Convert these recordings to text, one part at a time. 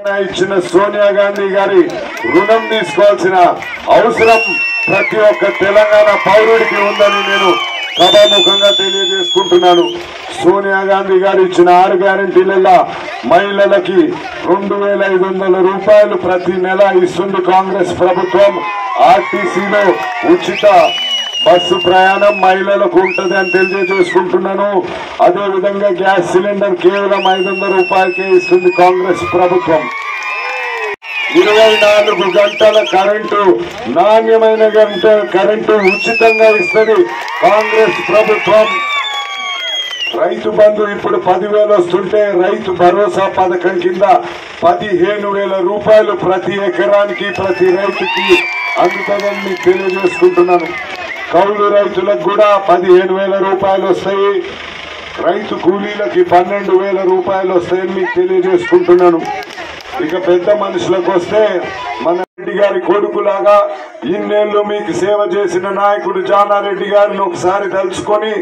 ఇచ్చిన సోనియా గాంధీ గారి రుణం తీసుకోవాల్సిన అవసరం ప్రతి ఒక్క తెలంగాణ పౌరుడికి ఉందని నేను సభాముఖంగా తెలియజేసుకుంటున్నాను. సోనియా గాంధీ గారు ఇచ్చిన ఆరు గ్యారంటీలలో మహిళలకి రెండు వేల ఐదు వందల రూపాయలు ప్రతి నెల ఇస్తుంది కాంగ్రెస్ ప్రభుత్వం. ఆర్టీసీలో ఉచిత బస్సు ప్రయాణం మహిళలకు ఉంటుంది అని తెలియజేసుకుంటున్నాను. అదేవిధంగా గ్యాస్ సిలిండర్ కేవలం ఐదు వందల రూపాయలకే ఇస్తుంది కాంగ్రెస్ ప్రభుత్వం. ఇరవై నాలుగు గంటల కరెంటు నాణ్యమైన గంట కరెంటు ఉచితంగా ఇస్తుంది కాంగ్రెస్ ప్రభుత్వం. రైతు బంధు ఇప్పుడు పదివేలు వస్తుంటే రైతు భరోసా పథకం కింద పదిహేను వేల రూపాయలు ప్రతి ఎకరానికి ప్రతి రైతుకి అందుతుందని మీకు తెలియజేసుకుంటున్నాను. కౌలు రైతులకు కూడా పదిహేను వేల రూపాయలు వస్తాయి. రైతు కూలీలకి పన్నెండు వేల రూపాయలు వస్తాయని మీకు తెలియజేసుకుంటున్నాను. ఇక పెద్ద మనుషులకు వస్తే మన గారి కొడుకులాగా. ఇన్నేళ్ళు మీకు సేవ చేసిన నాయకుడు జానారెడ్డి గారిని ఒకసారి తలుచుకొని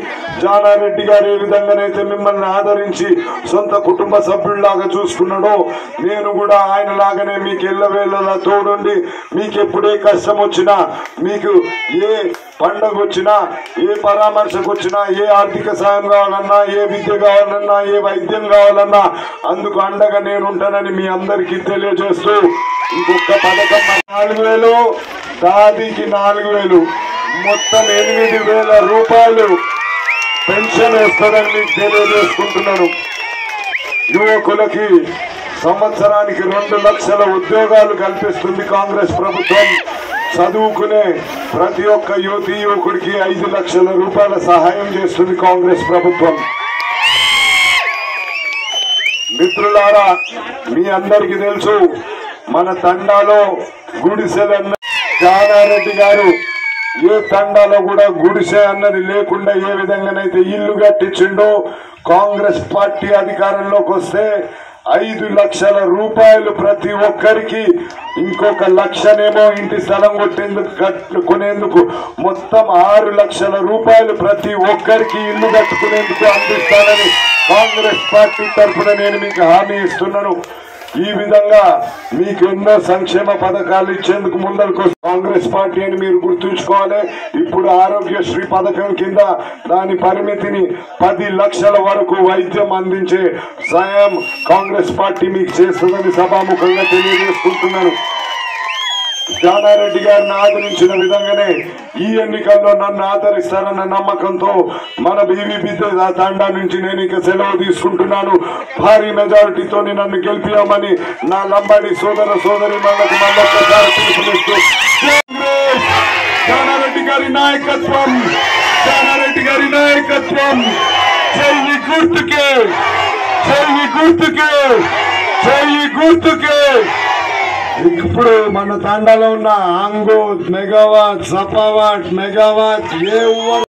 జానారెడ్డి గారు ఏ విధంగానైతే మిమ్మల్ని ఆదరించి సొంత కుటుంబ సభ్యుల్లాగా చూసుకున్నాడో నేను కూడా ఆయన లాగానే మీకు ఎల్లవేళలా తోడుండి మీకు ఎప్పుడే కష్టం వచ్చినా మీకు ఏ పండగ వచ్చినా ఏ పరామర్శకు వచ్చినా ఏ ఆర్థిక సాయం కావాలన్నా ఏ విద్య కావాలన్నా ఏ వైద్యం కావాలన్నా అందుకు అండగా నేను ఉంటానని మీ అందరికీ తెలియజేస్తూ ఇంకొక పథకం నాలుగు వేలు దాదికి నాలుగు వేలు. మొత్తం ఎనిమిది వేల రూపాయలు పెన్షన్ వస్తుందని మీకు తెలియజేసుకుంటున్నాను. యువకులకి సంవత్సరానికి రెండు లక్షల ఉద్యోగాలు కల్పిస్తుంది కాంగ్రెస్ ప్రభుత్వం. చదువుకునే ప్రతి ఒక్క యువతి యువకుడికి ఐదు లక్షల రూపాయల సహాయం చేస్తుంది కాంగ్రెస్ ప్రభుత్వం. మిత్రులారా మీ అందరికీ తెలుసు మన తండాలో గుడిసెలన్న జానారెడ్డి గారు ఏ తండాలో కూడా గుడిసె అన్నది లేకుండా ఏ విధంగానైతే ఇల్లు కట్టించిండో కాంగ్రెస్ పార్టీ అధికారంలోకి వస్తే ఐదు లక్షల రూపాయలు ప్రతి ఒక్కరికి ఇంకొక లక్షనేమో ఇంటి స్థలం కొట్టేందుకు కట్టుకునేందుకు మొత్తం ఆరు లక్షల రూపాయలు ప్రతి ఒక్కరికి ఇల్లు కట్టుకునేందుకు అందిస్తానని కాంగ్రెస్ పార్టీ తరఫున నేను మీకు హామీ ఇస్తున్నాను. ఈ విధంగా మీకు ఎన్నో సంక్షేమ పథకాలు ఇచ్చేందుకు ముందరకు కాంగ్రెస్ పార్టీ అని మీరు గుర్తుంచుకోవాలి. ఇప్పుడు ఆరోగ్యశ్రీ పథకం కింద దాని పరిమితిని పది లక్షల వరకు వైద్యం అందించే సాయం కాంగ్రెస్ పార్టీ మీకు చేస్తుందని సభాముఖంగా తెలియజేసుకుంటున్నాను. జానారెడ్డి గారిని ఆదరించిన విధంగానే ఈ ఎన్నికల్లో నన్ను ఆదరిస్తారన్న నమ్మకంతో మన బీవీపీ తండా నుంచి నేను ఇక సెలవు తీసుకుంటున్నాను. భారీ మెజారిటీతో నన్ను గెలిపియమని నా లంబాడి సోదర సోదరి మళ్ళకు మళ్ళొక్కసారి పిలుపునిస్తూ జానారెడ్డి గారి నాయకత్వం! జానారెడ్డి గారి నాయకత్వం! చెయ్యి గుర్తుకే! చెయ్యి గుర్తుకే! చెయ్యి గుర్తుకే! ఇప్పుడు మన తాండాలో ఉన్న ఆంగో మెగావాట్ సపావాట్ మెగావాట్ ఏ